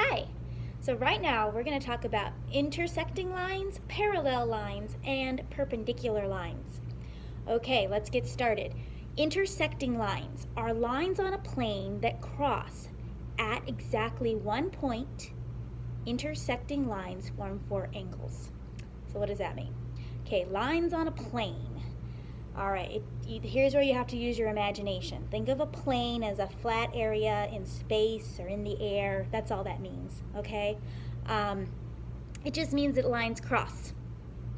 Hi. So right now we're going to talk about intersecting lines, parallel lines, and perpendicular lines. Okay, let's get started. Intersecting lines are lines on a plane that cross at exactly one point. Intersecting lines form four angles. So what does that mean? Okay, lines on a plane. All right, it, here's where you have to use your imagination. Think of a plane as a flat area in space or in the air. That's all that means, okay? Um, it just means that lines cross.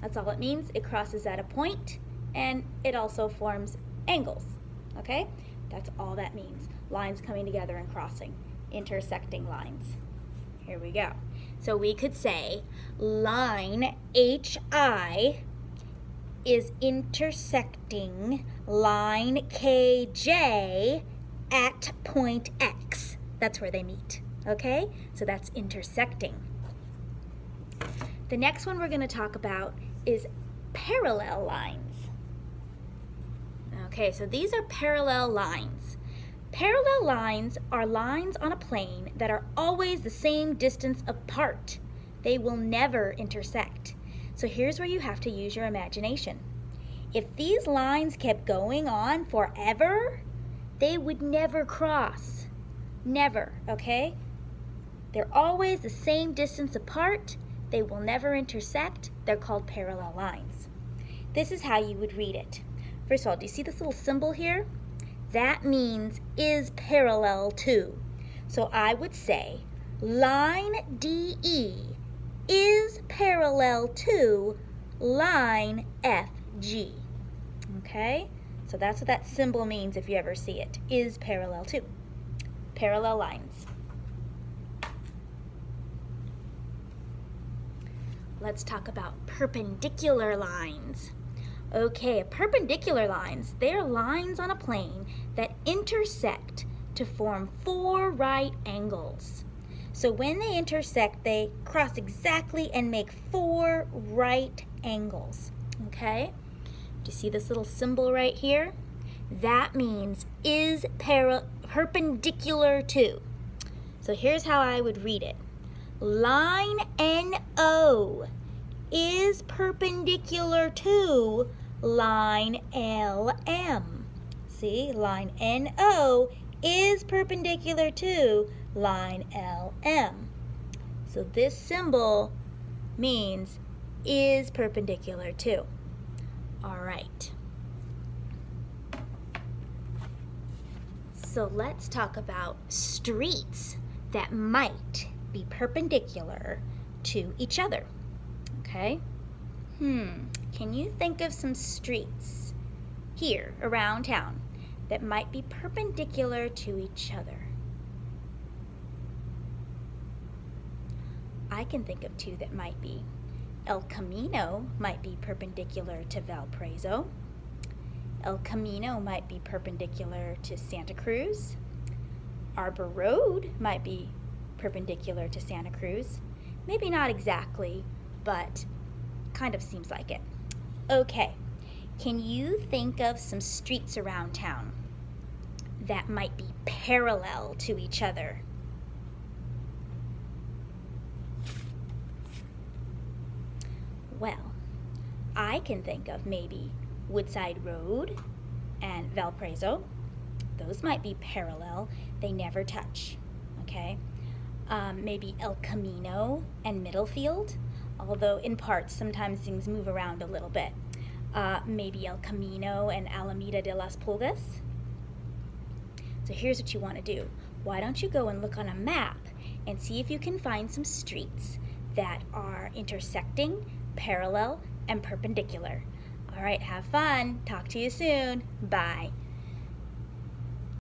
That's all it means. It crosses at a point and it also forms angles, okay? That's all that means. Lines coming together and crossing, intersecting lines. Here we go. So we could say line HI is intersecting line KJ at point X. That's where they meet, okay? So that's intersecting. The next one we're going to talk about is parallel lines. Okay, so these are parallel lines. Parallel lines are lines on a plane that are always the same distance apart. They will never intersect. So here's where you have to use your imagination. If these lines kept going on forever, they would never cross. Never, okay? They're always the same distance apart. They will never intersect. They're called parallel lines. This is how you would read it. First of all, do you see this little symbol here? That means is parallel to. So I would say line DE is parallel to line FG. Okay, so that's what that symbol means if you ever see it, is parallel to. Parallel lines. Let's talk about perpendicular lines. Okay, perpendicular lines, they're lines on a plane that intersect to form four right angles. So when they intersect, they cross exactly and make four right angles, okay? Do you see this little symbol right here? That means is perpendicular to. So here's how I would read it. Line NO is perpendicular to line LM. See, line NO is perpendicular to line LM. So this symbol means is perpendicular to. All right. So let's talk about streets that might be perpendicular to each other. Okay? Hmm, can you think of some streets here around town that might be perpendicular to each other? I can think of two that might be. El Camino might be perpendicular to Valparaiso. El Camino might be perpendicular to Santa Cruz. Arbor Road might be perpendicular to Santa Cruz. Maybe not exactly, but kind of seems like it. Okay, can you think of some streets around town that might be parallel to each other? Well, I can think of maybe Woodside Road and Valparaiso. Those might be parallel. They never touch, okay? Um, maybe El Camino and Middlefield, although in parts sometimes things move around a little bit. Uh, maybe El Camino and Alameda de las Pulgas. So here's what you want to do. Why don't you go and look on a map and see if you can find some streets that are intersecting parallel, and perpendicular. All right, have fun. Talk to you soon. Bye.